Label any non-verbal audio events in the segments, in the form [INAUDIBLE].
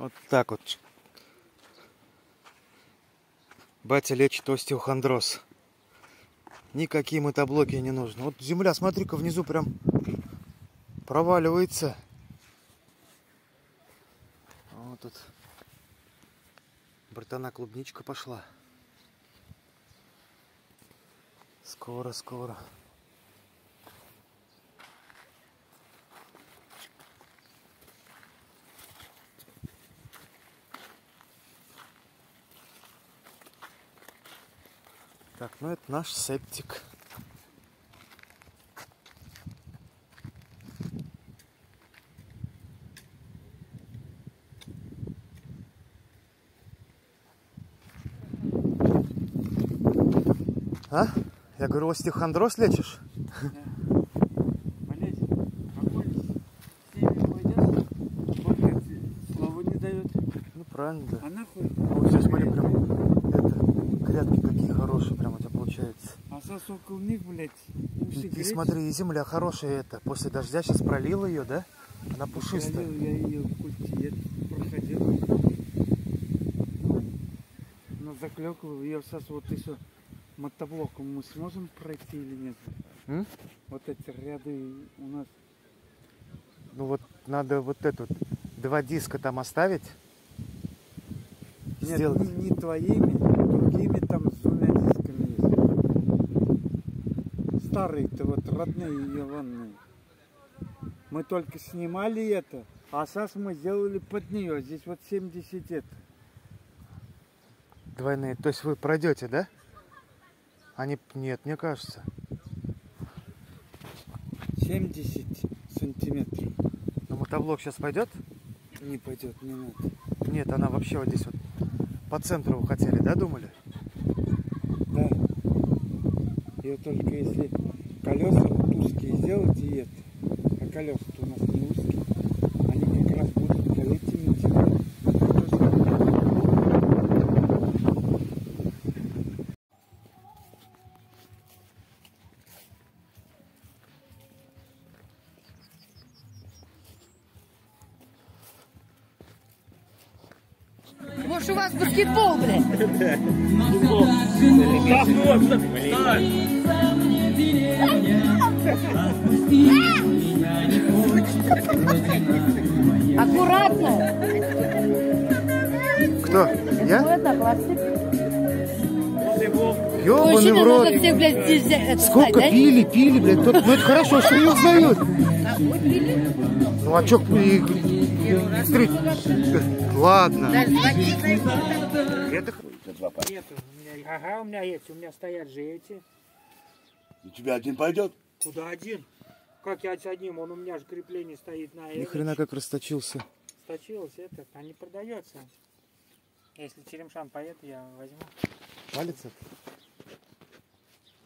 Вот так вот. Батя лечит остеохондроз. Никакие мотоблоки не нужны. Вот земля, смотри-ка, внизу прям проваливается. Вот тут братана клубничка пошла. Скоро, скоро. Ну это наш септик. А? Я говорю, остеохондроз лечишь? Какой сильный пойдет, не дает. Ну правильно, да. А нахуй? Вот сейчас смотри, прям грядки какие хорошие прям у тебя получается. А сосок у них, блядь, И, смотри, и земля хорошая это. После дождя сейчас пролила ее, да? Она пушистая. Ходил, Я ее в культивет проходил. Но заклёкал ее сейчас вот еще мотоблоком мы сможем пройти или нет? М? Вот эти ряды у нас. Ну вот надо вот эту вот, два диска там оставить. Нет, Сделать. не, не твоими, другими там с двумя дисками есть. Старые-то вот родные ее ванные. Мы только снимали это, а сейчас мы сделали под нее. Здесь вот 70 это. Двойные. То есть вы пройдете, да? Они... Нет, мне кажется. 70 сантиметров. Но мотоблок сейчас пойдет? Не пойдет, не надо. Нет, она вообще вот здесь вот по центру вы хотели, да, думали? Да. Ее только если колеса вот узкие сделать и это. А колеса Может, у вас баскетбол, блядь? Аккуратно. Кто? Я? Ёбаный в рот. всех, блядь, Сколько пили, пили, блядь. Ну это хорошо, что ее узнают. Ну а чё, и, и- смотри, ладно. Это Нет, у меня, ага, у меня эти, у меня стоят же эти. У тебя один пойдет? Куда один? Как я с одним, он у меня же крепление стоит на ни хрена как расточился. Сточилось этот, а не продается. Если Черемшан поет, я возьму. Палец это?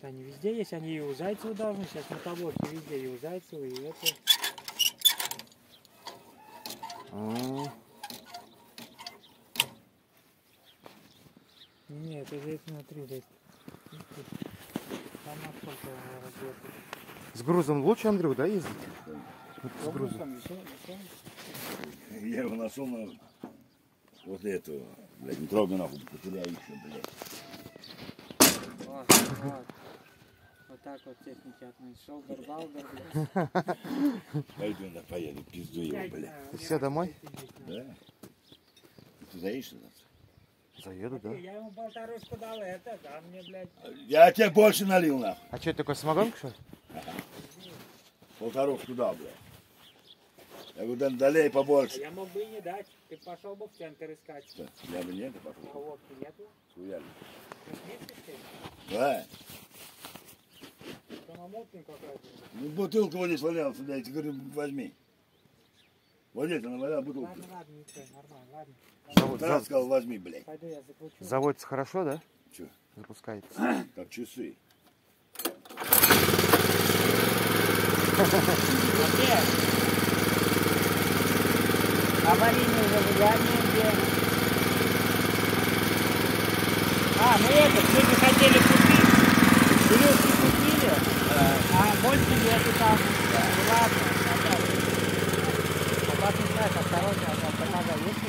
Да они везде есть, они и у Зайцева должны, сейчас мотоблоки везде, и у Зайцева, и это. Нет, это это внутри, да. Там насколько работает. С грузом лучше, Андрю, да, ездить? Вот с грузом. Я его нашел на вот эту, блядь, не трогай нахуй, потеряю еще, блядь. Вот так вот техники относил. Шолдер-балдер, блядь. [LAUGHS] Пойду на поеду, пизду его, блядь. Ты все домой? Да? Ты заедешь назад? Заеду, да. Я ему полторушку дал это, а мне, блядь, Я тебе больше налил, нахуй. А что, это такой самогонка, что ли? Полторушку дал, блядь. Я говорю, да долей а побольше. я мог бы и не дать. Ты пошел бы в центр искать. Да, Я бы нет, А пошел. водки нету? Хуяли. Да. Там мутный какой-то. Ну, бутылку вот здесь валялась, блядь, говорю, возьми. Вот здесь она валяла бутылку. Ладно, ладно, ничего, нормально, ладно. Завод, Тарас зав- сказал, возьми, блядь. Пойду я заплачу. заводится хорошо, да? Чё? Запускается. [CLEARS THROAT] Как часы. Аварийное зажигание где? А, мы это, мы же хотели больше нету там. Ну ладно, опять. Как не знаю, второй, а там помогал есть?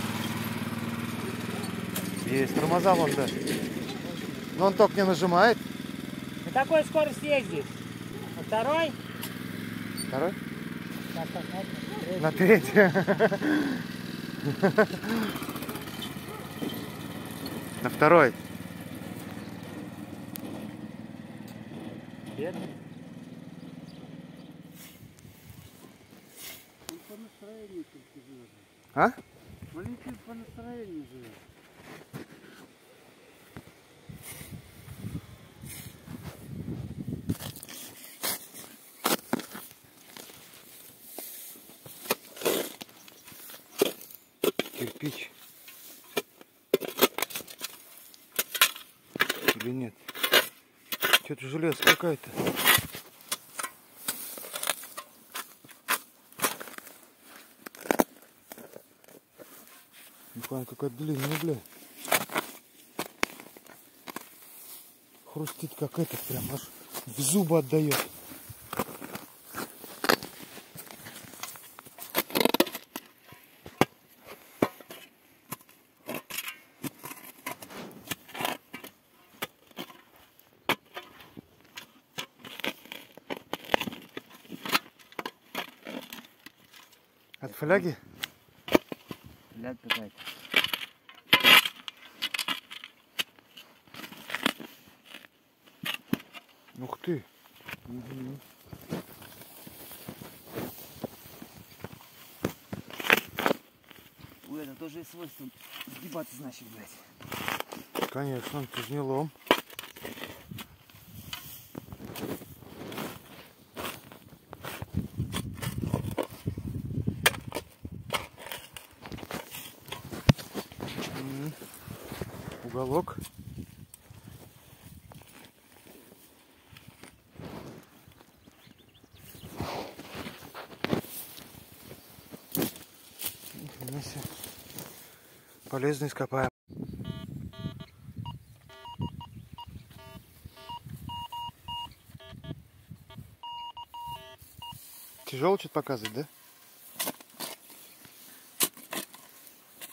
есть. Тормоза вон, да. Но он только не нажимает. На какой скорости ездит? На второй? Второй. На, на- на- На третий. На второй. Бедный. Он по настроению только живет. А? Валентин по настроению живет. Кирпич. Или нет? Что-то железо какая-то. Понял, какая длинная, бля. Хрустит как это, прям аж в зубы отдает. От фляги? Ляд какая-то. Ух ты. Ой, это тоже есть свойство сгибаться, значит, блядь. Конечно, он тяжелом. М, Уголок. Нифига. Полезно ископаем. Тяжело что-то показывать, да?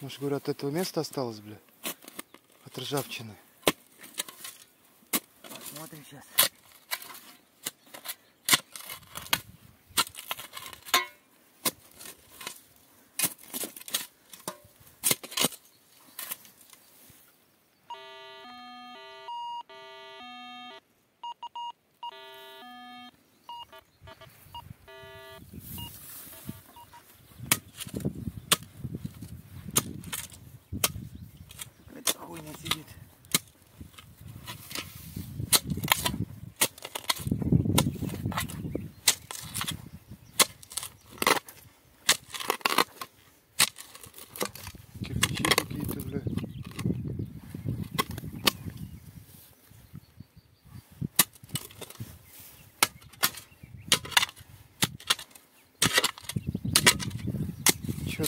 Может, говорю, от этого места осталось, бля? От ржавчины. Смотрим сейчас.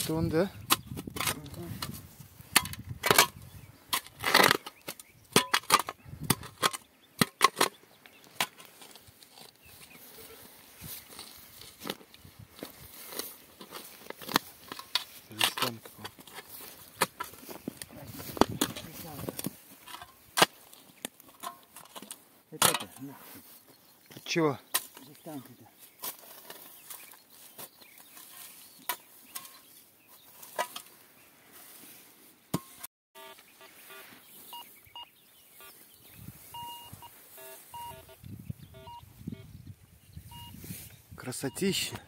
Что-то он, да? Листам какого. Это это, нахуй, От чего? жестянка Красотища.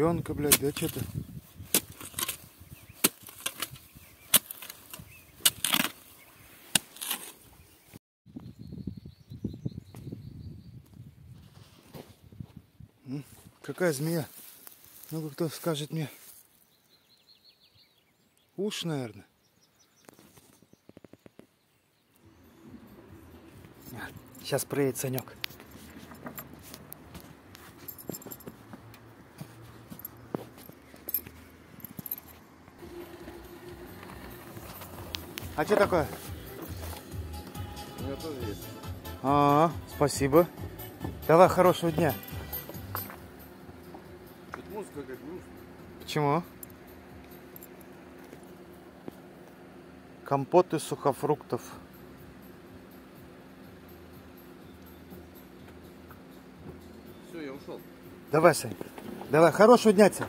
Щебенка, блядь, да что-то. Какая змея? Ну-ка, кто скажет мне? Уж, наверное. Сейчас проедет Санек. А что такое? У меня тоже есть. А, спасибо. Давай, хорошего дня. Тут музыка как грустно. Почему? Компот из сухофруктов. Все, я ушел. Давай, Сань. Давай, хорошего дня тебе.